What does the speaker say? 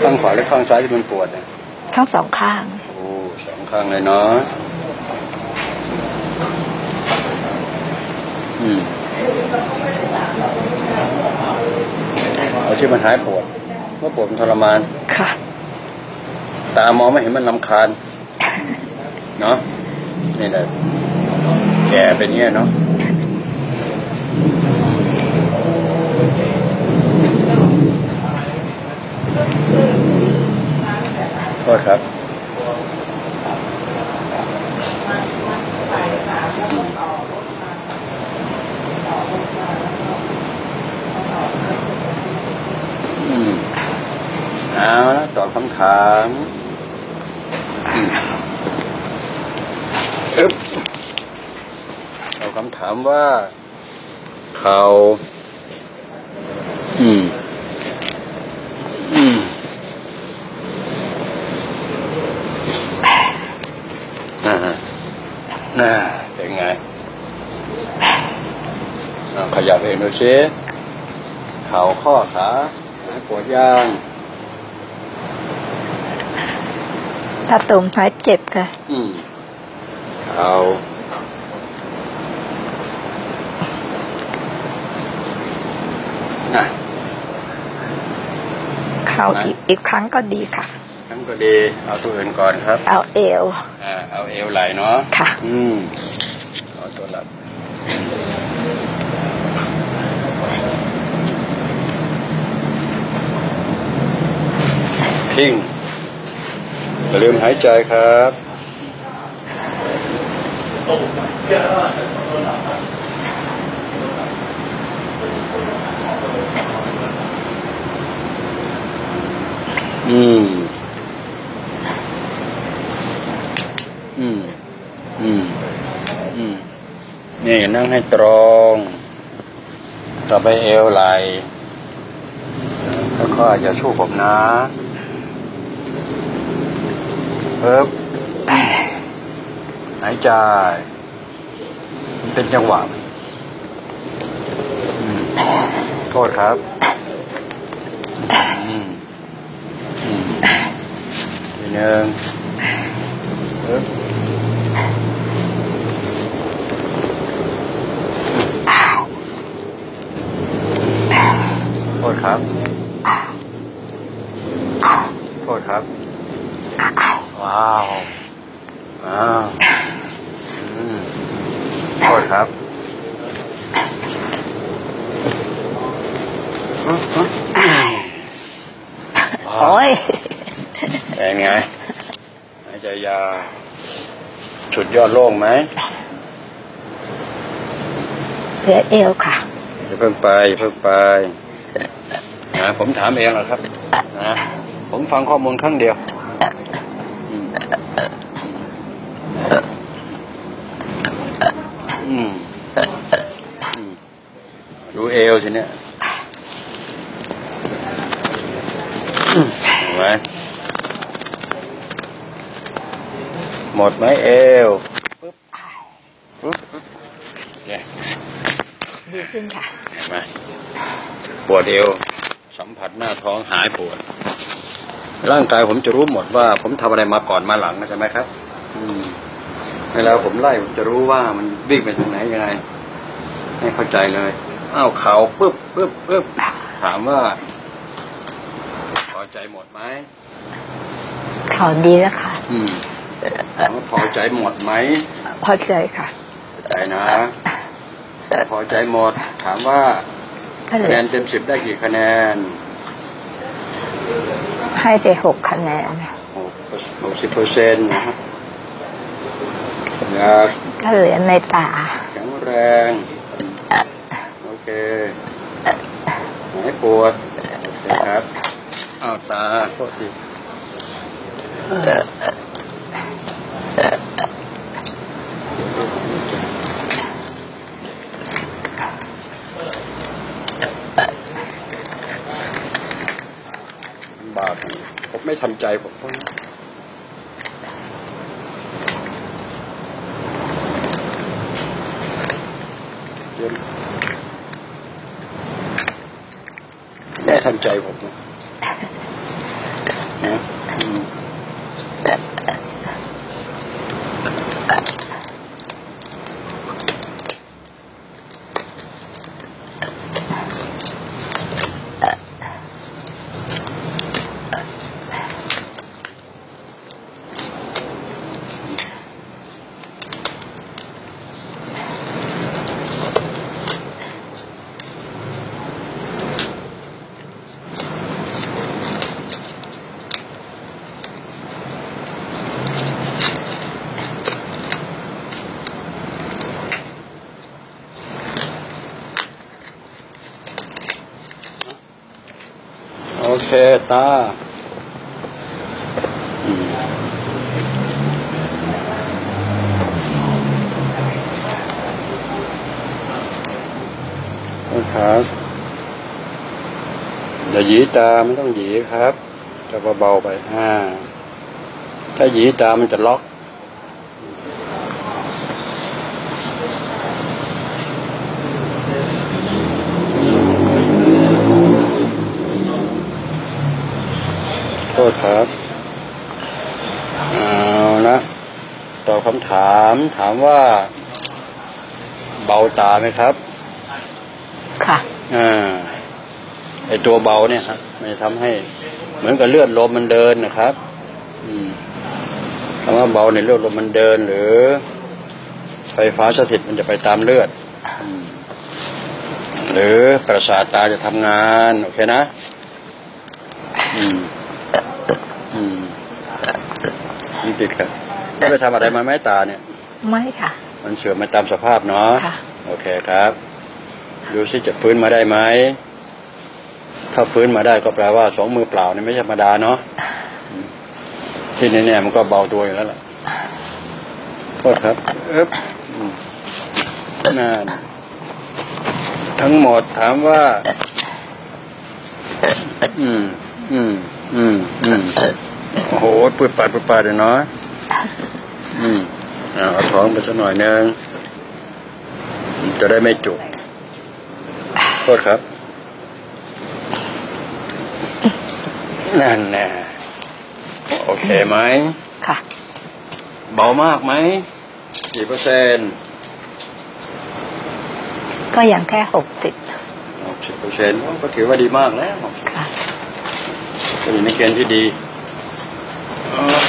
ข้างขวาหรือข้างซ้ายที่มันปวดเนี่ยทั้งสองข้าง โอ้สองข้างเลยเนาะอืม เอาที่มันหายปวดเมื่อปวดมันทรมาน ค่ะ ตามองไม่เห็นมันลำคาญ เนาะนี่แหละแก่เป็นเงี้ยเนาะโทษครับ อืมเอาละตอบคำถามอืมอึ๊บตอบคำถามว่า เขาอืมอืมน่าน่าเป็นไงเอาขยับเองดูสิเข่าข้อขาหายปวดย่าง ถ้าตุ่มหายเจ็บค่ะ อืมเอาน่ะเข่าอีกอีกครั้งก็ดีค่ะทั้งก็ดี เอาตัวอื่นก่อนครับ เอาเอวอ่าเอาเอวไหลเนาะ ค่ะ อืมเอาตัวหลับพิง อย่าลืมหายใจครับอืม อืม อืม อืม นี่นั่งให้ตรง ต่อไปเอวไหลแล้วก็อย่าสู้ผมนะ เอิบหายใจมันเป็นจังหวะโทษครับอืมอืมทีหนึ่งเอิบโทษครับโทษครับ ว้าวว้าวอืมโทษครับอื้ออื้อว้าวโอ้ยเป็นไงหายใจยาวฉุดยอดโล่งไหมเหลือเอวค่ะอย่าเพิ่งไปอย่าเพิ่งไปนะผมถามเองเหรอครับนะผมฟังข้อมูลครั้งเดียวอืมอืมอืม ดูเอวสิเนี่ยอืมเห็นไหมหมดไหมเอวปึ๊บปึ๊บปึ๊บโอเคดีขึ้นค่ะเห็นไหมปวดเอว สัมผัสหน้าท้องหายปวด ร่างกายผมจะรู้หมดว่า ผมทำอะไรมาก่อนมาหลังใช่ไหมครับ อืมเวลาผมไล่ผมจะรู้ว่ามันวิ่งไปทางไหนยังไง ให้เข้าใจเลย อ้าวเขาปึ๊บปึ๊บปึ๊บถามว่าพอใจหมดไหมเข่าดีแล้วค่ะ อืมถามว่าพอใจหมดไหมพอใจค่ะพอใจนะ พอใจหมด ถามว่าก็เหคะลืแนอนเต็มสิบได้กี่คะแนน ให้ไปหกคะแนนหกสิบเปอร์เซ็นต์นะฮะอยากก็เหลือในตาแข็งแรงโอ เคหายปวดโอเคครับเอาตาโทษทีบาปผมไม่ทำใจผมเจ็บ เดี๋ยวแม่ทำใจผมนะ ตาอืมนะครับอย่าหยีตาไม่ต้องหยีครับจะเบาๆไปห้าถ้าหยีตามันจะล็อก ษครับเอาละตอบคำถามถามว่า เบาตาไหมครับ ค่ะอ่าไอตัวเบาเนี่ยครับมันจะทำให้เหมือนกับเลือดลมมันเดินนะครับ อืมคำว่าเบาในยเลือดลมมันเดิน หรือ ไฟฟ้าสถิตมันจะไปตามเลือดอืมหรือประสาทตาจะทำงาน โอเคนะ อืม อืม นี่ติดครับได้ไปทำอะไรมาไหมตาเนี่ย ไม่ค่ะ มันเสื่อมมาตามสภาพเนาะค่ะ โอเคครับ ดูสิจะฟื้นมาได้ไหมถ้าฟื้นมาได้ก็แปลว่าสองมือเปล่านี่ไม่ธรรมดาเนาะอืมที่แน่ๆมันก็เบาตัวอยู่แล้วล่ะโทษครับเอ๊บอืมนั่นทั้งหมดถามว่า อืม อืม อืม อืม โอ้โหปืดปาดปืดปาดเลยเนาะอืมเอาเอาท้องไปสักหน่อยนึงจะได้ไม่จุกโทษครับ นั่นแน่โอเคไหมค่ะ เบามากไหม กี่เปอร์เซ็นต์ ก็ยังแค่หกติดหกสิบเปอร์เซ็นต์ก็ถือว่าดีมากแล้วค่ะเป็นในเกณฑ์ที่ดี โอเค